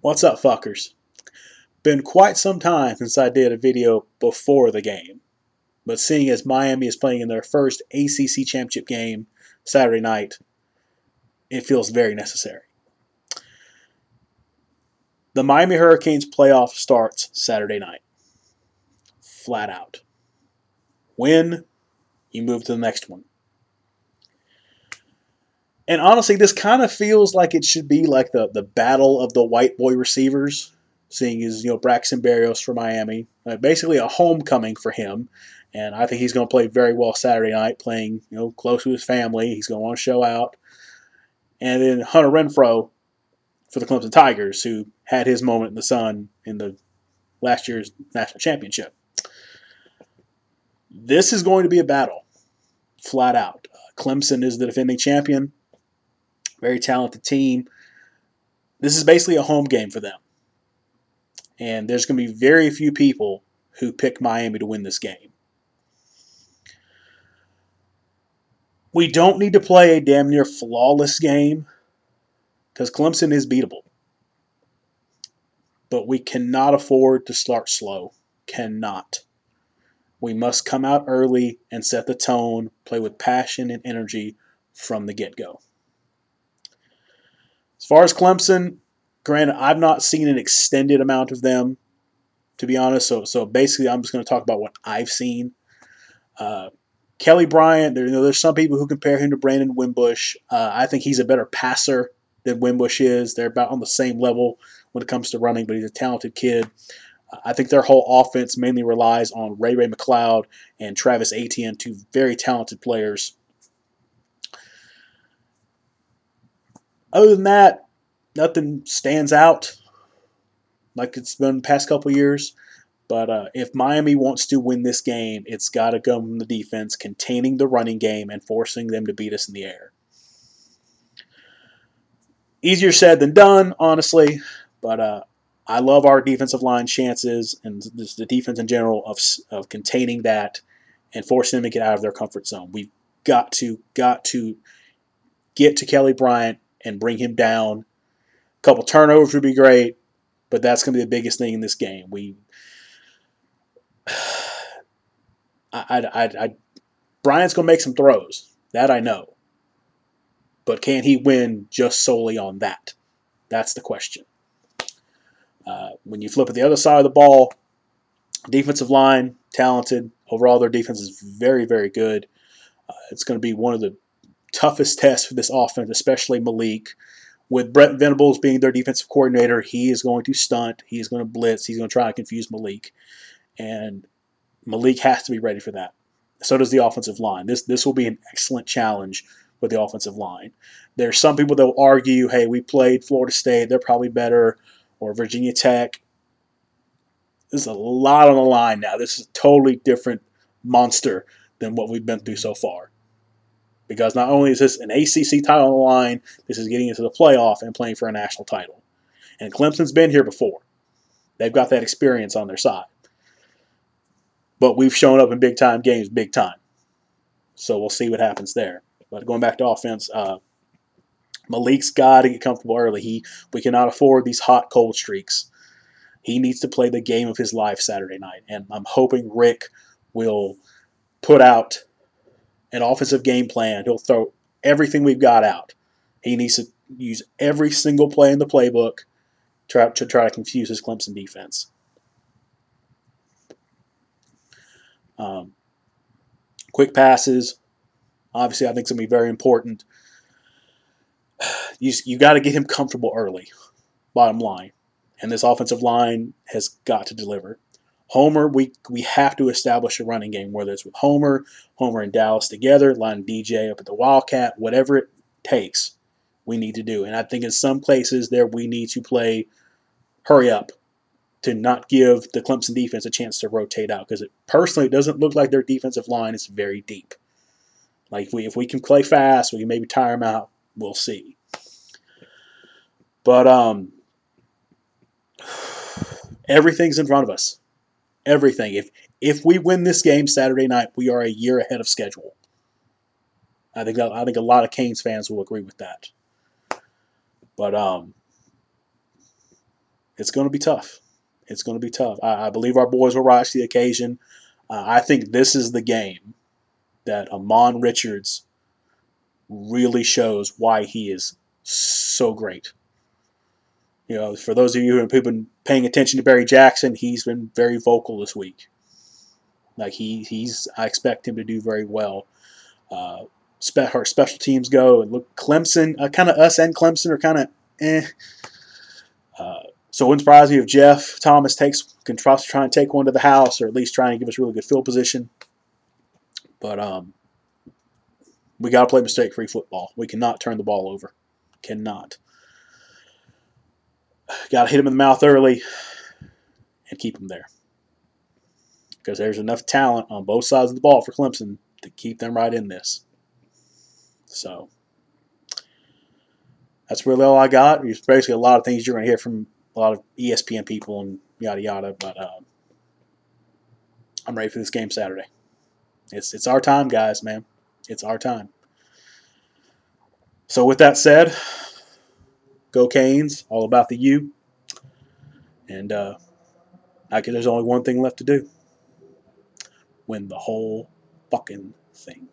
What's up, fuckers? Been quite some time since I did a video before the game, but seeing as Miami is playing in their first ACC championship game Saturday night, it feels very necessary. The Miami Hurricanes playoff starts Saturday night. Flat out. Win, you move to the next one. And honestly, this kind of feels like it should be like the, the battle of the white boy receivers, seeing as, you know, Braxton Berrios for Miami. Uh, basically a homecoming for him. And I think he's going to play very well Saturday night, playing, you know, close to his family. He's going to want to show out. And then Hunter Renfrow for the Clemson Tigers, who had his moment in the sun in the last year's national championship. This is going to be a battle, flat out. Clemson is the defending champion very talented team. This is basically a home game for them. And there's going to be very few people who pick Miami to win this game. We don't need to play a damn near flawless game because Clemson is beatable. But we cannot afford to start slow. Cannot. We must come out early and set the tone, play with passion and energy from the get go. As far as Clemson, granted, I've not seen an extended amount of them, to be honest. So, so basically, I'm just going to talk about what I've seen. Uh, Kelly Bryant, there, you know, there's some people who compare him to Brandon Wimbush. Uh, I think he's a better passer than Wimbush is. They're about on the same level when it comes to running, but he's a talented kid. I think their whole offense mainly relies on Ray Ray McCloud and Travis Etienne, two very talented players. Other than that, nothing stands out like it's been the past couple years. But uh, if Miami wants to win this game, it's got to come from the defense, containing the running game and forcing them to beat us in the air. Easier said than done, honestly. But uh, I love our defensive line chances and the defense in general of, of containing that and forcing them to get out of their comfort zone. We've got to got to get to Kelly Bryant and bring him down. A couple turnovers would be great, but that's going to be the biggest thing in this game. We, I, I, I, Bryant's going to make some throws. That I know. But can he win just solely on that? That's the question. Uh, when you flip at the other side of the ball, defensive line, talented. Overall, their defense is very, very good. Uh, it's going to be one of the toughest test for this offense, especially Malik. With Brent Venables being their defensive coordinator, he is going to stunt. He's going to blitz. He's going to try to confuse Malik. And Malik has to be ready for that. So does the offensive line. This this will be an excellent challenge with the offensive line. There's some people that will argue, hey, we played Florida State, they're probably better, or Virginia Tech. There's a lot on the line now. This is a totally different monster than what we've been through so far because not only is this an ACC title on the line, this is getting into the playoff and playing for a national title. And Clemson's been here before. They've got that experience on their side. But we've shown up in big time games, big time. So we'll see what happens there. But going back to offense, uh, Malik's got to get comfortable early. He we cannot afford these hot cold streaks. He needs to play the game of his life Saturday night, and I'm hoping Richt will put out an offensive game plan. He'll throw everything we've got out. He needs to use every single play in the playbook to, to try to confuse his Clemson defense. Um, quick passes, obviously, I think is going to be very important. You, you got to get him comfortable early, bottom line. And this offensive line has got to deliver. Homer, we we have to establish a running game, whether it's with Homer, Homer and Dallas together, line DJ up at the Wildcat, whatever it takes, we need to do. And I think in some places there we need to play hurry up to not give the Clemson defense a chance to rotate out because it personally doesn't look like their defensive line is very deep. Like if we if we can play fast, we can maybe tire them out. We'll see. But um, everything's in front of us everything. If if we win this game Saturday night, we are a year ahead of schedule. I think I think a lot of Canes fans will agree with that. But um, it's going to be tough. It's going to be tough. I, I believe our boys will rise to the occasion. Uh, I think this is the game that Ahmmon Richards really shows why he is so great. You know, for those of you who have been paying attention to Barry Jackson, he's been very vocal this week. Like he, he's, I expect him to do very well. Uh, spe- our special teams go and look, Clemson, uh, kind of us and Clemson are kind of eh. Uh, so it wouldn't surprise me if Jeff Thomas takes can try, try and take one to the house, or at least try and give us a really good field position. But um, we got to play mistake-free football. We cannot turn the ball over. Cannot. Got to hit him in the mouth early and keep him there. Because there's enough talent on both sides of the ball for Clemson to keep them right in this. So that's really all I got. It's basically a lot of things you're going to hear from a lot of ESPN people and yada yada. But um, I'm ready for this game Saturday. It's it's our time, guys, man. It's our time. So with that said, go Canes, all about the U. And uh, I guess there's only one thing left to do. Win the whole fucking thing.